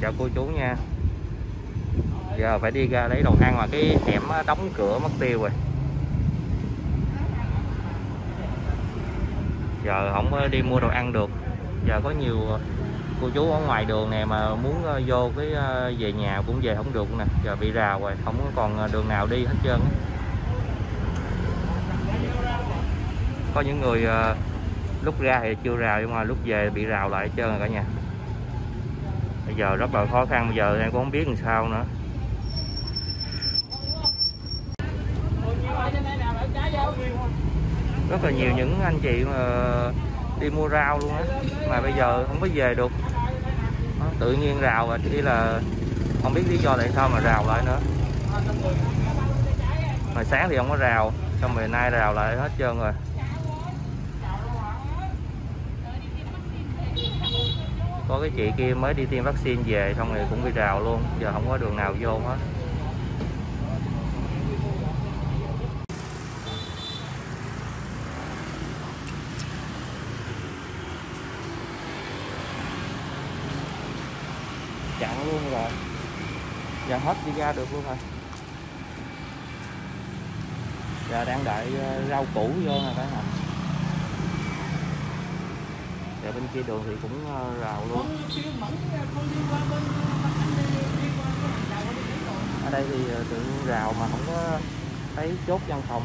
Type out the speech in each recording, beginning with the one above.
chào cô chú nha. Giờ phải đi ra lấy đồ ăn mà cái hẻm đóng cửa mất tiêu rồi. Giờ không có đi mua đồ ăn được. Giờ có nhiều ờ, cô chú ở ngoài đường này mà muốn ờ, vô cái ờ, về nhà cũng về không được nè. Giờ bị rào rồi, không còn đường nào đi hết trơn có những người lúc ra thì chưa rào nhưng mà lúc về bị rào lại hết trơn rồi cả nhà bây giờ rất là khó khăn bây giờ em cũng không biết làm sao nữa. Rất là nhiều những anh chị mà đi mua rau luôn á mà bây giờ không có về được. Đó, tự nhiên rào và chỉ là không biết lý do tại sao mà rào lại nữa. Hồi sáng thì không có rào xong rồi nay rào lại hết trơn rồi. Có cái chị kia mới đi tiêm vaccine về, xong rồi cũng bị rào luôn. Giờ không có đường nào vô hết. Chặn luôn rồi. Giờ hết đi ra được luôn rồi. Giờ đang đợi ờ, rau củ vô nè cả nhà giờ bên kia đường thì cũng ờ, rào luôn. Ở đây thì ờ, tự rào mà không có thấy chốt văn phòng.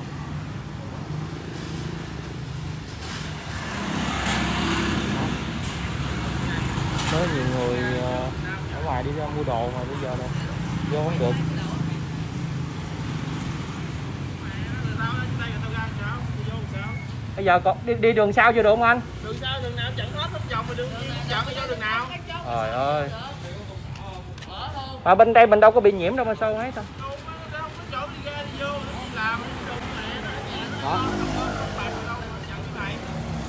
Có nhiều người ờ, ở ngoài đi ra mua đồ mà bây giờ là vô không được. Bây giờ có đi, đi đường sau chưa được không anh trời ơi. Mà bên đây mình đâu có bị nhiễm đâu mà sao hết đâu đó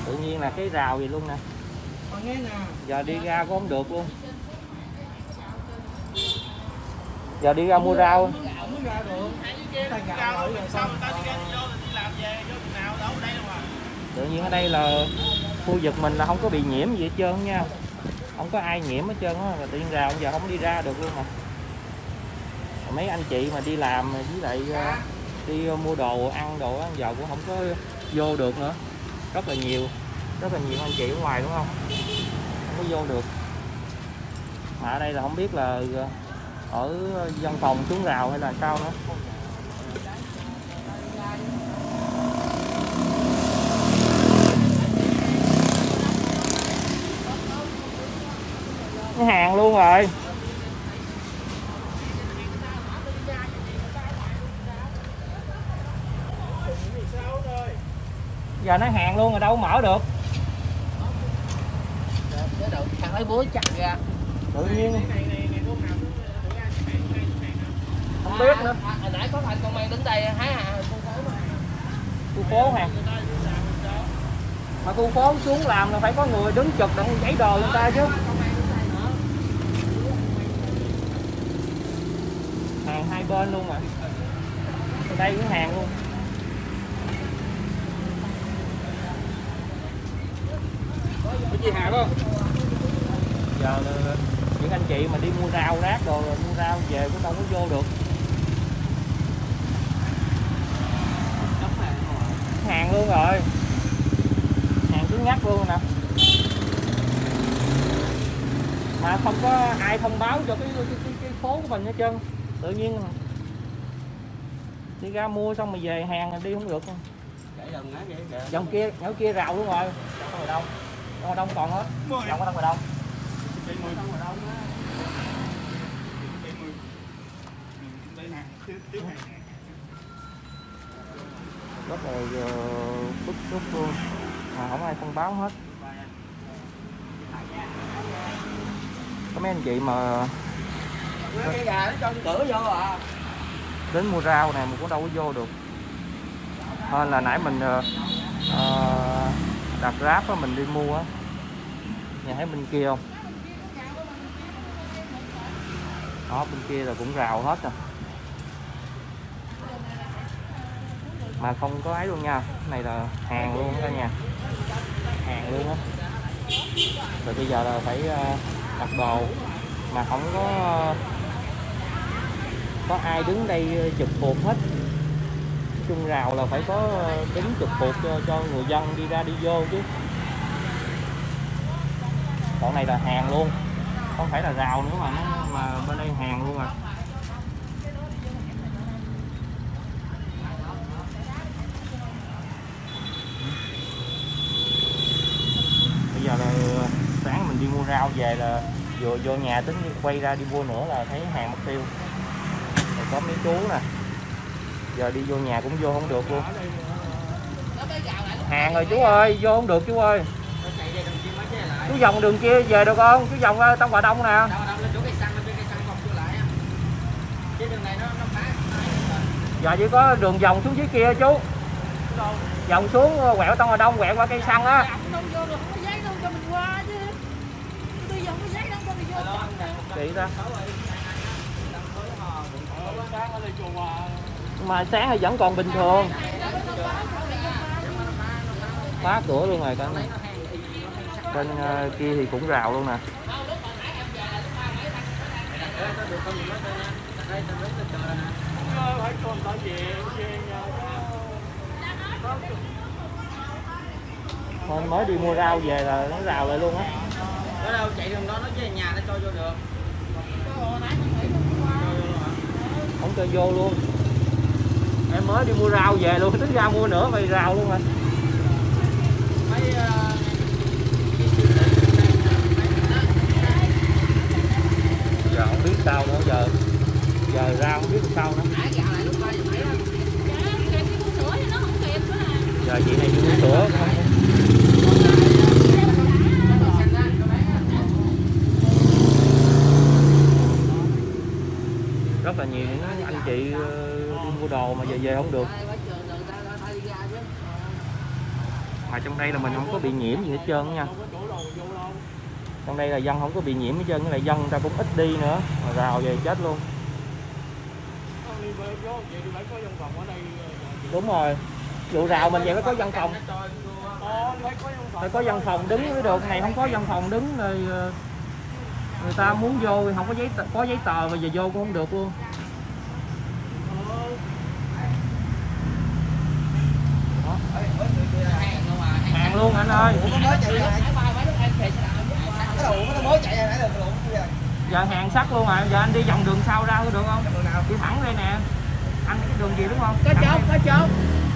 tự nhiên là cái rào gì luôn nè. Giờ đi ra cũng không được luôn. Giờ đi ra mua rau. Tự nhiên ở đây là khu vực mình là không có bị nhiễm gì hết trơn nha. Không có ai nhiễm hết trơn á, mà tự nhiên rào giờ không đi ra được luôn mà. Mấy anh chị mà đi làm với lại ờ, đi ờ, mua đồ, ăn đồ, ăn giờ cũng không có vô được nữa. Rất là nhiều, rất là nhiều anh chị ở ngoài, đúng không? Không có vô được. Mà ở đây là không biết là ờ, ở văn phòng xuống rào hay là sao nữa cái hàng luôn rồi giờ nó hàng luôn rồi đâu mở được. Thằng lấy búa chặt ra tự nhiên không biết nữa. À, hồi nãy có thằng công an đứng đây hái hà con phố khu phố hả? Mà khu phố xuống làm là phải có người đứng trực để giấy đồ người ta chứ. Hàng hai bên luôn mà. Đây cũng hàng luôn. Gì hà không? Giờ những anh chị mà đi mua rau rác đồ rồi mua rau về cũng đâu có vô được. Hàng luôn rồi. Hàng cứng nhắc luôn nè. Mà không có ai thông báo cho cái cái, cái, cái phố của mình hết trơn. Tự nhiên đi ra mua xong mà về hàng đi không được. Dòng kia nhỏ kia rào luôn rồi. Trong ngoài đông ngoài đông còn hết đông nè tiếp tiếp này rất là ờ, bức xúc luôn. Mà không ai thông báo hết. Có mấy anh chị mà cái gà nó cho cửa vô à. Đến mua rau này mà cũng đâu có vô được. Hơn là nãy mình ờ, đặt ráp á, mình đi mua á. Nhà thấy bên kia không? Đó, bên kia là cũng rào hết rồi. Mà không có ấy luôn nha. Cái này là hàng luôn cả nhà hàng luôn á. Rồi bây giờ là phải ờ, đặt đồ. Mà không có ờ, có ai đứng đây ờ, chụp cuộc hết chung rào là phải có ờ, đứng trực cuộc cho, cho người dân đi ra đi vô chứ. Còn này là hàng luôn không phải là rào nữa mà nó mà bên đây hàng luôn à. Bây giờ là ờ, sáng mình đi mua rau về là vừa vô nhà tính quay ra đi mua nữa là thấy hàng mất tiêu. Rồi có mấy chú nè giờ đi vô nhà cũng vô không được luôn. Hàng rồi chú ơi, vô không được chú ơi. Chú vòng đường kia về được không? Chú vòng ờ, tông hòa đông nè. Dạ, giờ chỉ có đường vòng xuống dưới kia chú. Vòng xuống ờ, quẹo tông hòa đông, quẹo qua cây xăng á. Chị ta mà sáng thì vẫn còn bình thường. Khóa cửa luôn rồi con. Bên ờ, kia thì cũng rào luôn nè. Thôi mới đi mua rau về là nó rào lại luôn á. Ở đâu chạy đường đó nó về nhà nó cho vô được. không cho vô luôn em mới đi mua rau về luôn, tính ra mua nữa mày rau luôn rồi giờ không biết sao nữa, giờ giờ rau không biết sao nữa. Giờ giờ chị này đi mua sữa. không Xanh á, cô bé á rất là nhiều những anh chị ờ, đi mua đồ mà về về không được. Mà trong đây là mình không có bị nhiễm gì hết trơn nha. Trong đây là dân không có bị nhiễm hết trơn cái là dân người ta cũng ít đi nữa, mà rào về chết luôn. Đúng rồi. Vụ rào mình vậy mới có văn phòng. Phải có văn phòng đứng mới được, này không có văn phòng đứng, rồi ờ, người ta muốn vô thì không có giấy có giấy tờ mà giờ vô cũng không được luôn. Đó, Hàng hàng. hàng luôn anh ơi giờ hàng sắt luôn à giờ anh đi vòng đường sau ra được không? Đường nào? đi thẳng đây nè. Anh cái đường gì đúng không? Có chốt, có chốt.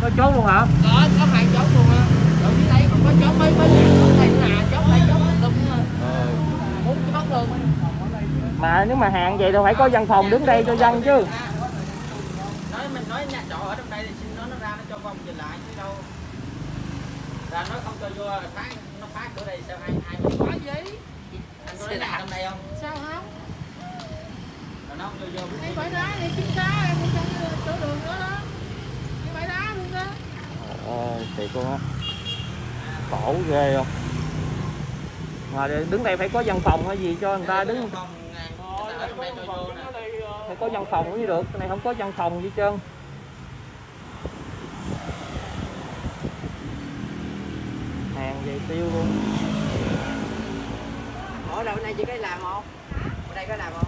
có chốt luôn hả? Có, có hai chốt luôn á. Rồi dưới đây còn có chốt mấy mấy chốt đây chốt mà nếu mà hàng vậy thì phải có văn phòng đứng đây cho dân chứ. Nói mình nói nhà trọ ở trong đây thì xin nó nó ra nó cho vòng nhìn lại chứ đâu. Ra nói không cho vô phá nó phá cửa đây sao ai ai mà phá gì anh có lấy trong đây không? Sao không? Rồi nó không cho vô. Cái bãi đá này chính xác em cũng trong chỗ đường đó đó. Cái bãi đá luôn đó. Ơi thiệt luôn á. Khổ ghê không mà đứng đây phải có văn phòng hay gì cho người ta đứng. Ở phải có văn phòng mới được cái này không có văn phòng gì trơn. Hàng về tiêu luôn. Ở đâu đây chị có làm không? Bên đây có làm không?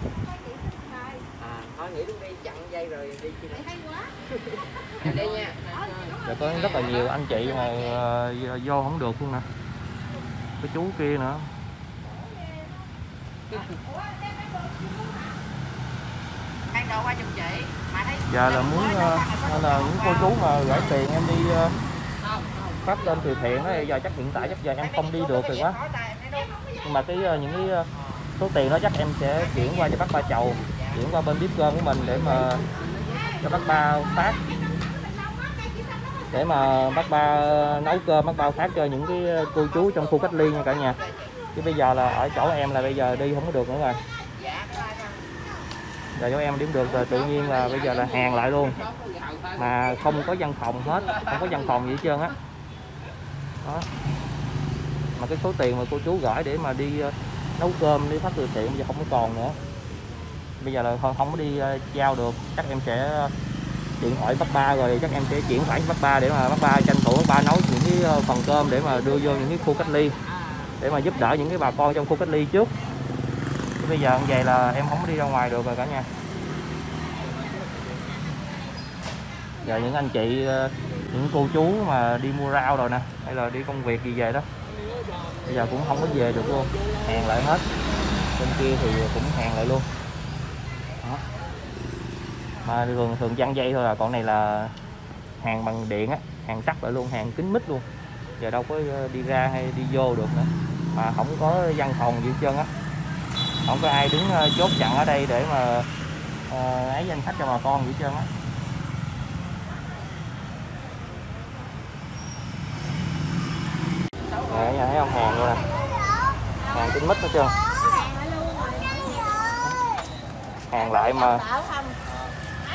À thôi nghĩ luôn đi chặn dây rồi đi chi nữa. Hay quá em đi nha. Giờ có rất là nhiều anh chị mà ờ, vô không được luôn nè cái chú kia nữa. Giờ là muốn ờ, là những cô chú mà gửi tiền em đi ờ, phát lên từ thiện đó giờ chắc hiện tại chắc giờ em không đi được rồi quá. nhưng mà cái ờ, những cái số tiền đó chắc em sẽ chuyển qua cho bác ba chầu chuyển qua bên bếp cơm của mình để mà cho bác ba phát để mà bác ba nấu cơm bác ba phát cho những cái ờ, cô chú trong khu cách ly nha cả nhà. Chứ bây giờ là ở chỗ em là bây giờ đi không có được nữa rồi. Giờ chỗ em điểm được rồi tự nhiên là bây giờ là hàng lại luôn. Mà không có văn phòng hết không có văn phòng gì hết trơn á. Đó. Mà cái số tiền mà cô chú gửi để mà đi ờ, nấu cơm đi phát từ thiện bây giờ không có còn nữa. Bây giờ là không, có đi ờ, giao được chắc em sẽ điện thoại bác ba rồi chắc em sẽ chuyển khoản bác ba để mà bác ba tranh thủ bác ba nấu những cái ờ, phần cơm để mà đưa vô những cái khu cách ly, để mà giúp đỡ những cái bà con trong khu cách ly trước. Bây giờ như vậy là em không có đi ra ngoài được rồi cả nhà. Giờ những anh chị ờ, những cô chú mà đi mua rau rồi nè, hay là đi công việc gì về đó, bây giờ cũng không có về được luôn, hẹn lại hết. Bên kia thì cũng hẹn lại luôn mà thường thường chăn dây thôi à. Còn này là hàng bằng điện á. Hàng sắt lại luôn hàng kính mít luôn. Giờ đâu có ờ, đi ra hay đi vô được nữa. Mà không có văn phòng gì hết trơn á. Không có ai đứng ờ, chốt chặn ở đây để mà ờ, lấy ấy danh sách cho bà con gì hết trơn á. Nè, thấy không? Hàng luôn nè. Hàng kính mít hết trơn. Hàng lại mà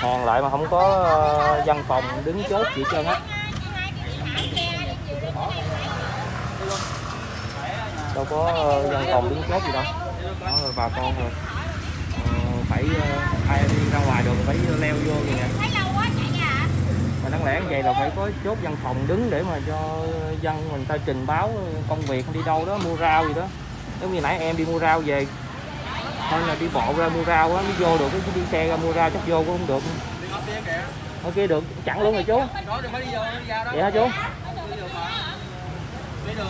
hàng lại mà không có ờ, văn phòng đứng chốt gì hết trơn á. Đâu có ờ, văn phòng đứng chốt gì đâu. Đó rồi bà con rồi. Ờ, phải ai đi ra ngoài được phải leo vô vậy nè. Mà đáng lẽ như vậy là phải có chốt văn phòng đứng để mà cho dân mình ta trình báo công việc đi đâu đó mua rau gì đó. Giống như nãy em đi mua rau về thôi là đi bộ ra mua rau á mới vô được cái đi xe ra mua rau chắc vô cũng không được ngọc kia được chặn luôn rồi chú vậy hả chú đi đường